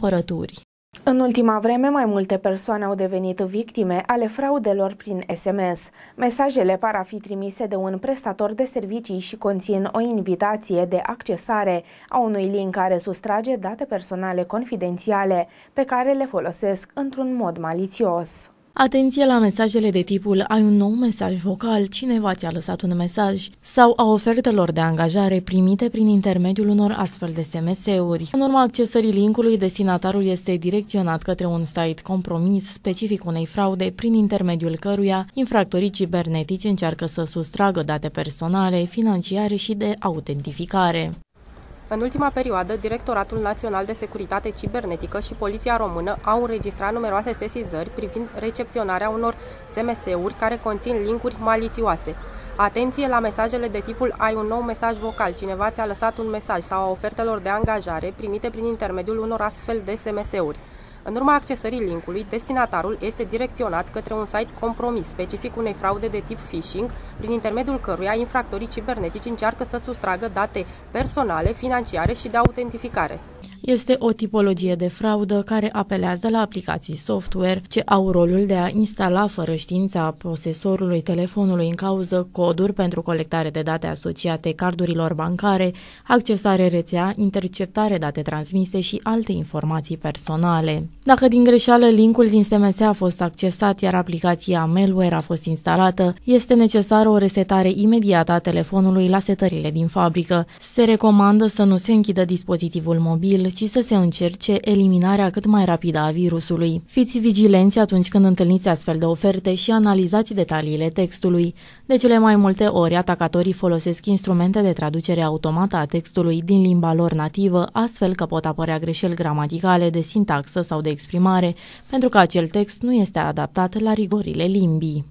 cumpărături. În ultima vreme, mai multe persoane au devenit victime ale fraudelor prin SMS. Mesajele par a fi trimise de un prestator de servicii și conțin o invitație de accesare a unui link care sustrage date personale confidențiale pe care le folosesc într-un mod malițios. Atenție la mesajele de tipul ai un nou mesaj vocal, cineva ți-a lăsat un mesaj sau a ofertelor de angajare primite prin intermediul unor astfel de SMS-uri. În urma accesării linkului, destinatarul este direcționat către un site compromis specific unei fraude prin intermediul căruia infractorii cibernetici încearcă să sustragă date personale, financiare și de autentificare. În ultima perioadă, Directoratul Național de Securitate Cibernetică și Poliția Română au înregistrat numeroase sesizări privind recepționarea unor SMS-uri care conțin linkuri malițioase. Atenție la mesajele de tipul ai un nou mesaj vocal, cineva ți-a lăsat un mesaj sau a ofertelor de angajare primite prin intermediul unor astfel de SMS-uri. În urma accesării linkului, destinatarul este direcționat către un site compromis specific unei fraude de tip phishing, prin intermediul căruia infractorii cibernetici încearcă să sustragă date personale, financiare și de autentificare. Este o tipologie de fraudă care apelează la aplicații software ce au rolul de a instala fără știința posesorului telefonului în cauză coduri pentru colectare de date asociate cardurilor bancare, accesare rețea, interceptare date transmise și alte informații personale. Dacă din greșeală linkul din SMS a fost accesat, iar aplicația Mailware a fost instalată, este necesară o resetare imediată a telefonului la setările din fabrică. Se recomandă să nu se închidă dispozitivul mobil, ci să se încerce eliminarea cât mai rapidă a virusului. Fiți vigilenți atunci când întâlniți astfel de oferte și analizați detaliile textului. De cele mai multe ori, atacatorii folosesc instrumente de traducere automată a textului din limba lor nativă, astfel că pot apărea greșeli gramaticale, de sintaxă sau de exprimare, pentru că acel text nu este adaptat la rigorile limbii.